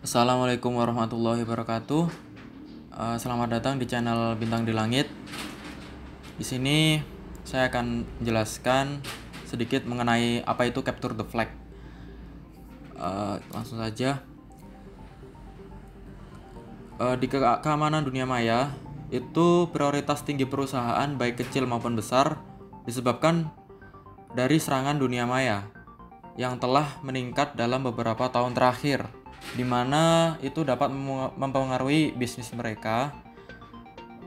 Assalamualaikum warahmatullahi wabarakatuh. Uh, selamat datang di channel Bintang di Langit. Di sini saya akan menjelaskan sedikit mengenai apa itu capture the flag. Uh, langsung saja. Uh, di ke keamanan dunia maya itu prioritas tinggi perusahaan baik kecil maupun besar disebabkan dari serangan dunia maya yang telah meningkat dalam beberapa tahun terakhir di mana itu dapat mempengaruhi bisnis mereka.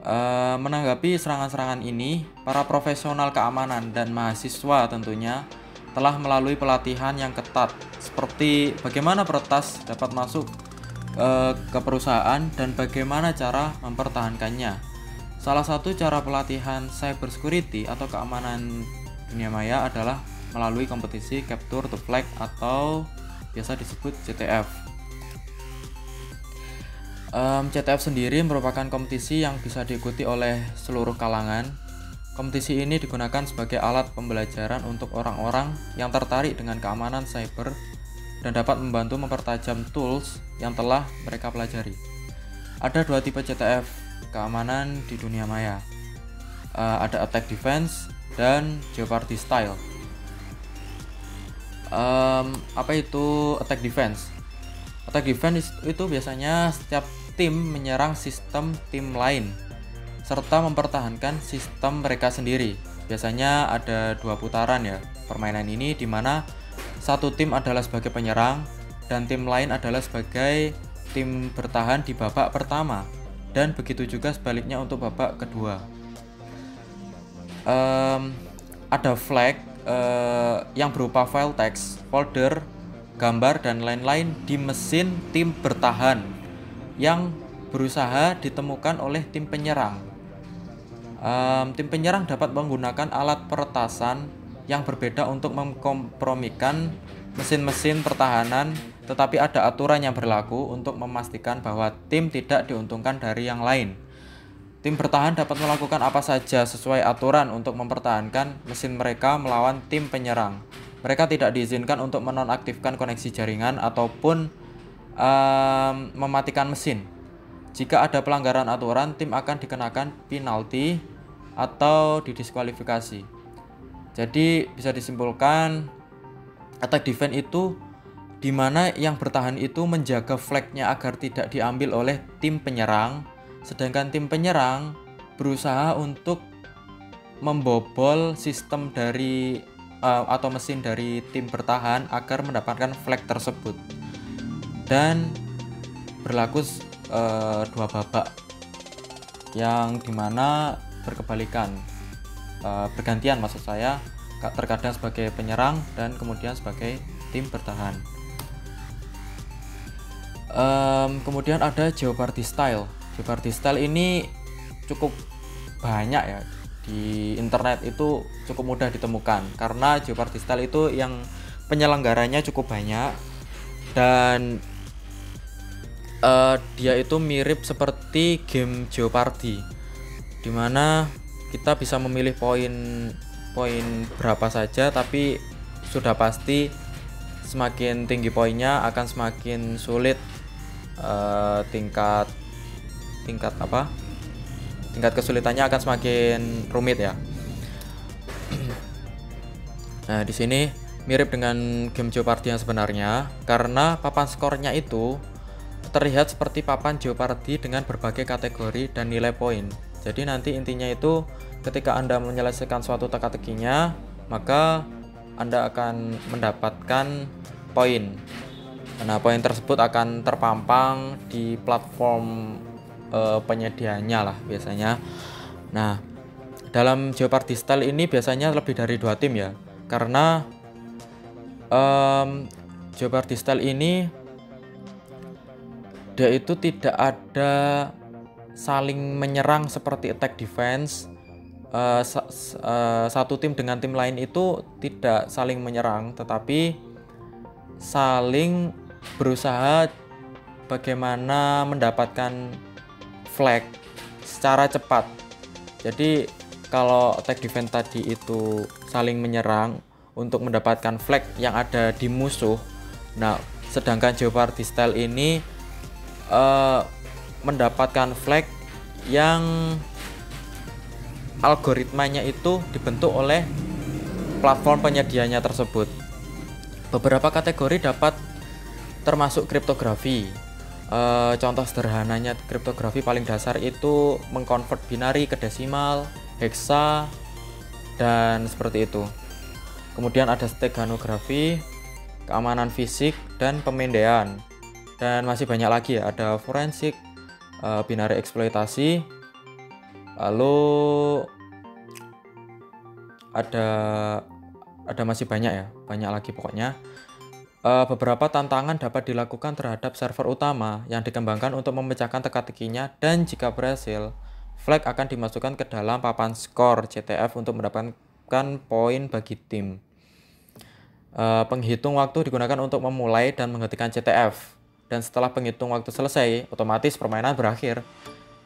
Uh, menanggapi serangan-serangan ini, para profesional keamanan dan mahasiswa tentunya telah melalui pelatihan yang ketat seperti bagaimana peretas dapat masuk uh, ke perusahaan dan bagaimana cara mempertahankannya. Salah satu cara pelatihan cyber security atau keamanan dunia maya adalah melalui kompetisi Capture the Flag atau biasa disebut CTF. Um, CTF sendiri merupakan kompetisi yang bisa diikuti oleh seluruh kalangan. Kompetisi ini digunakan sebagai alat pembelajaran untuk orang-orang yang tertarik dengan keamanan cyber dan dapat membantu mempertajam tools yang telah mereka pelajari. Ada dua tipe CTF keamanan di dunia maya. Uh, ada attack defense dan Jeopardy style. Um, apa itu attack defense? Attack defense itu biasanya setiap tim menyerang sistem tim lain serta mempertahankan sistem mereka sendiri. Biasanya ada dua putaran ya permainan ini di mana satu tim adalah sebagai penyerang dan tim lain adalah sebagai tim bertahan di babak pertama dan begitu juga sebaliknya untuk babak kedua. Um, ada flag uh, yang berupa file text, folder, gambar dan lain-lain di mesin tim bertahan yang berusaha ditemukan oleh tim penyerang. Um, tim penyerang dapat menggunakan alat peretasan yang berbeda untuk mengkompromikan mesin-mesin pertahanan, tetapi ada aturan yang berlaku untuk memastikan bahwa tim tidak diuntungkan dari yang lain. Tim bertahan dapat melakukan apa saja sesuai aturan untuk mempertahankan mesin mereka melawan tim penyerang. Mereka tidak diizinkan untuk menonaktifkan koneksi jaringan ataupun um, mematikan mesin. Jika ada pelanggaran aturan, tim akan dikenakan penalti atau didiskualifikasi. Jadi bisa disimpulkan attack defense itu di mana yang bertahan itu menjaga flagnya agar tidak diambil oleh tim penyerang, sedangkan tim penyerang berusaha untuk membobol sistem dari uh, atau mesin dari tim bertahan agar mendapatkan flag tersebut. Dan berlaku uh, dua babak yang di mana berkebalikan. Uh, bergantian maksud saya terkadang sebagai penyerang dan kemudian sebagai tim bertahan. Um, kemudian ada Jeopardy style. Jeopardy style ini cukup banyak ya di internet itu cukup mudah ditemukan. Karena Jeopardy style itu yang penyelenggaranya cukup banyak. Dan uh, dia itu mirip seperti game Jeopardy di mana kita bisa memilih poin poin berapa saja tapi sudah pasti semakin tinggi poinnya akan semakin sulit uh, tingkat tingkat apa tingkat kesulitannya akan semakin rumit ya nah di sini mirip dengan game Jeopardy yang sebenarnya karena papan skornya itu terlihat seperti papan Jeopardy dengan berbagai kategori dan nilai poin. Jadi nanti intinya itu ketika Anda menyelesaikan suatu teka-tekinya, maka Anda akan mendapatkan poin. Nah, poin tersebut akan terpampang di platform e, penyediaannya lah biasanya. Nah, dalam Jeopardy style ini biasanya lebih dari dua tim ya, karena um, Jeopardy style ini dia itu tidak ada saling menyerang seperti attack defense uh, uh, satu tim dengan tim lain itu tidak saling menyerang tetapi saling berusaha bagaimana mendapatkan flag secara cepat jadi kalau attack defense tadi itu saling menyerang untuk mendapatkan flag yang ada di musuh nah sedangkan Jeopardy style ini uh, mendapatkan flag yang algoritmanya itu dibentuk oleh platform penyedianya tersebut. Beberapa kategori dapat termasuk kriptografi. E, contoh sederhananya kriptografi paling dasar itu mengkonvert binari ke desimal, hexa, dan seperti itu. Kemudian ada steganografi, keamanan fisik, dan pemindaian. Dan masih banyak lagi ya, ada forensik, e, binari eksploitasi, lalu ada ada masih banyak ya banyak lagi pokoknya uh, beberapa tantangan dapat dilakukan terhadap server utama yang dikembangkan untuk memecahkan teka-tekinya dan jika berhasil flag akan dimasukkan ke dalam papan skor CTF untuk mendapatkan poin bagi tim. Uh, penghitung waktu digunakan untuk memulai dan menghentikan CTF dan setelah penghitung waktu selesai otomatis permainan berakhir.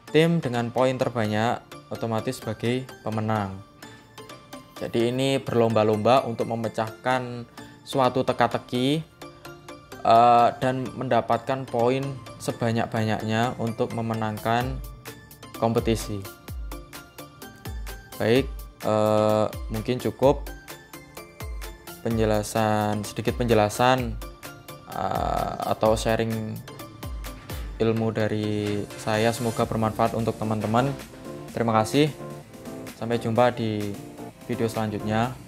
Tim dengan poin terbanyak otomatis sebagai pemenang. Jadi ini berlomba-lomba untuk memecahkan suatu teka-teki uh, dan mendapatkan poin sebanyak-banyaknya untuk memenangkan kompetisi. Baik, uh, mungkin cukup penjelasan sedikit penjelasan uh, atau sharing ilmu dari saya. Semoga bermanfaat untuk teman-teman. Terima kasih. Sampai jumpa di video selanjutnya